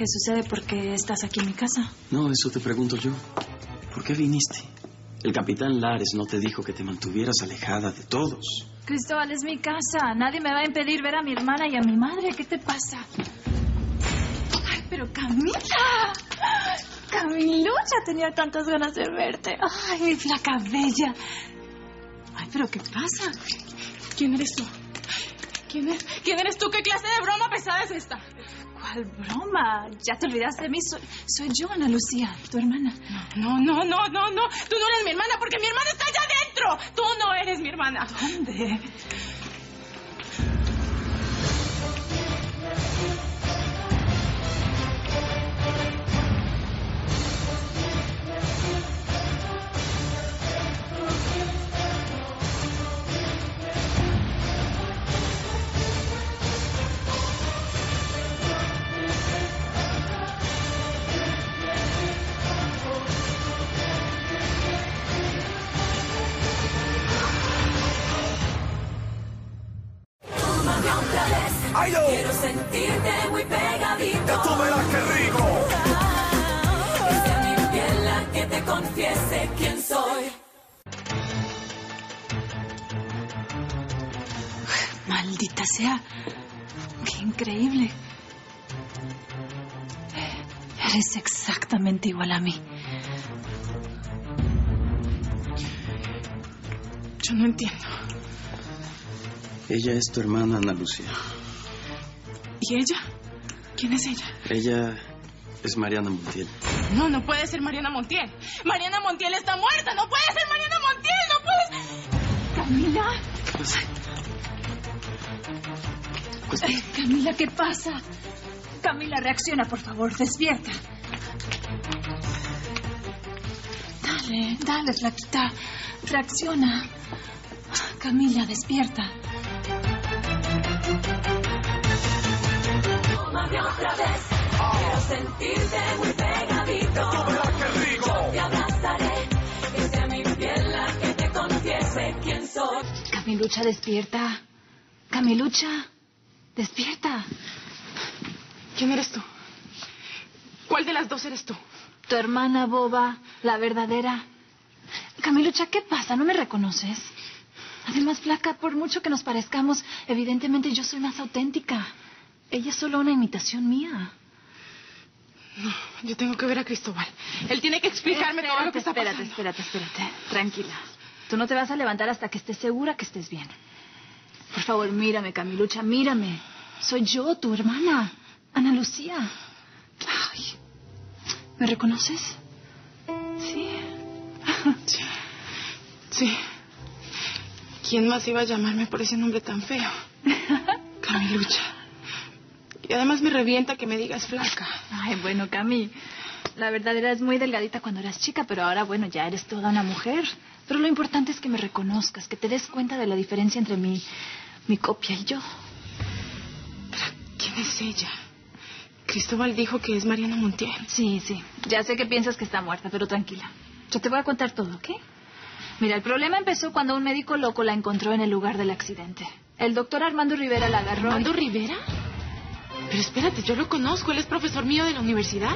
¿Qué sucede porque estás aquí en mi casa? No, eso te pregunto yo. ¿Por qué viniste? El capitán Lares no te dijo que te mantuvieras alejada de todos. Cristóbal, es mi casa. Nadie me va a impedir ver a mi hermana y a mi madre. ¿Qué te pasa? Ay, pero Camila. Camilucha, tenía tantas ganas de verte. Ay, mi flaca bella. Ay, pero ¿qué pasa? ¿Quién eres tú? ¿Quién, es? ¿Quién eres tú? ¿Qué clase de broma pesada? ¿Cuál broma? Ya te olvidaste de mí. Soy, soy yo, Ana Lucía, tu hermana. No, no, no, no, no. Tú no eres mi hermana porque mi hermana está allá adentro. Tú no eres mi hermana. ¿Dónde? ¡Ay, yo! Quiero sentirte muy pegadito. ¡Ya tú verás qué rico! Que sea mi piel la que te confiese quién soy. Maldita sea. Qué increíble. Eres exactamente igual a mí. Yo no entiendo. Ella es tu hermana Ana Lucía. ¿Y ella? ¿Quién es ella? Ella es Mariana Montiel. No, no puede ser Mariana Montiel. Mariana Montiel está muerta. No puede ser Mariana Montiel. No puede. Camila. Pues, pues, Ay, Camila, ¿qué pasa? Camila, reacciona, por favor, despierta. Dale, dale, flaquita. Reacciona. Camila, despierta. Tómame otra vez. Quiero sentirte muy pegadito. ¡Tú verás qué rico! Te abrazaré. Que sea mi piel la que te confiese quién soy. Camilucha, despierta. Camilucha, despierta. ¿Quién eres tú? ¿Cuál de las dos eres tú? Tu hermana boba, la verdadera. Camilucha, ¿qué pasa? ¿No me reconoces? Además, flaca, por mucho que nos parezcamos, evidentemente yo soy más auténtica. Ella es solo una imitación mía. Yo tengo que ver a Cristóbal. Él tiene que explicarme todo lo que está espérate, pasando. espérate, espérate. Tranquila. Tú no te vas a levantar hasta que estés segura que estés bien. Por favor, mírame, Camilucha, mírame. Soy yo, tu hermana, Ana Lucía. Ay, ¿Me reconoces? Sí. Sí. Sí. ¿Quién más iba a llamarme por ese nombre tan feo? Camilucha. Y además me revienta que me digas flaca. Ay, bueno, Cami. La verdad eras muy delgadita cuando eras chica, pero ahora, bueno, ya eres toda una mujer. Pero lo importante es que me reconozcas, que te des cuenta de la diferencia entre mi, mi copia y yo. ¿Quién es ella? Cristóbal dijo que es Mariana Montiel. Sí, sí. Ya sé que piensas que está muerta, pero tranquila. Yo te voy a contar todo, ¿ok? Mira, el problema empezó cuando un médico loco la encontró en el lugar del accidente. El doctor Armando Rivera la agarró. ¿Armando Rivera? Pero espérate, yo lo conozco. Él es profesor mío de la universidad.